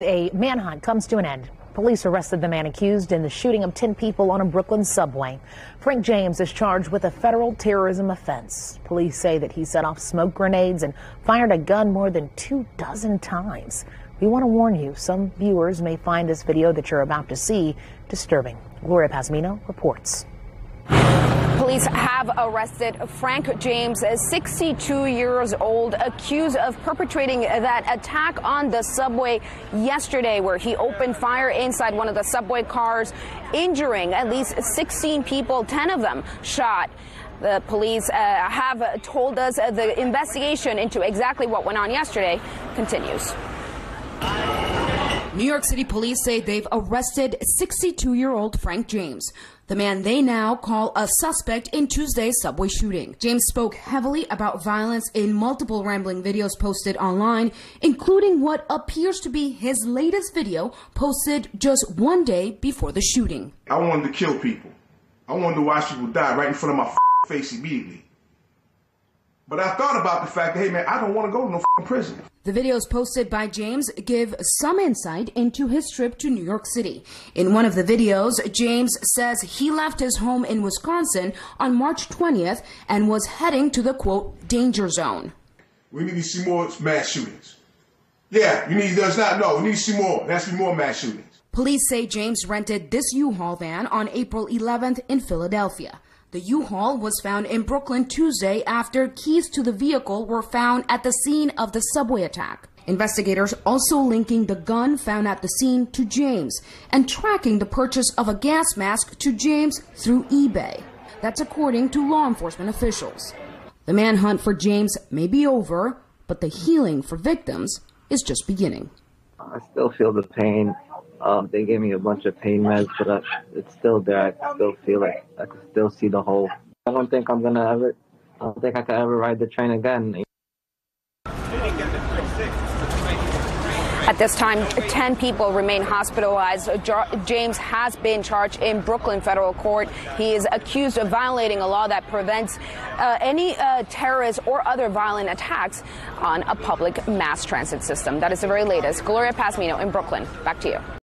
A manhunt comes to an end. Police arrested the man accused in the shooting of 10 people on a Brooklyn subway. Frank James is charged with a federal terrorism offense. Police say that he set off smoke grenades and fired a gun more than two dozen times. We want to warn you, some viewers may find this video that you're about to see disturbing. Gloria Pazmino reports. Police have arrested Frank James, 62 years old, accused of perpetrating that attack on the subway yesterday, where he opened fire inside one of the subway cars, injuring at least 16 people, 10 of them shot. The police uh, have told us the investigation into exactly what went on yesterday continues. New York City police say they've arrested 62 year old Frank James, the man they now call a suspect in Tuesday's subway shooting. James spoke heavily about violence in multiple rambling videos posted online, including what appears to be his latest video posted just one day before the shooting. I wanted to kill people. I wanted to watch people die right in front of my face immediately. But I thought about the fact that, hey man, I don't want to go to no prison. The videos posted by James give some insight into his trip to New York City. In one of the videos, James says he left his home in Wisconsin on March 20th and was heading to the quote, danger zone. We need to see more mass shootings. Yeah, you need, does not know. We need to see more. There has to be more mass shootings. Police say James rented this U-Haul van on April 11th in Philadelphia. The U-Haul was found in Brooklyn Tuesday after keys to the vehicle were found at the scene of the subway attack. Investigators also linking the gun found at the scene to James and tracking the purchase of a gas mask to James through eBay. That's according to law enforcement officials. The manhunt for James may be over, but the healing for victims is just beginning. I still feel the pain. Um, they gave me a bunch of pain meds, but I, it's still there. I can still feel it. I can still see the hole. I don't think I'm gonna ever. I don't think I can ever ride the train again. At this time, 10 people remain hospitalized. James has been charged in Brooklyn federal court. He is accused of violating a law that prevents uh, any uh, terrorist or other violent attacks on a public mass transit system. That is the very latest. Gloria Pazmino in Brooklyn. Back to you.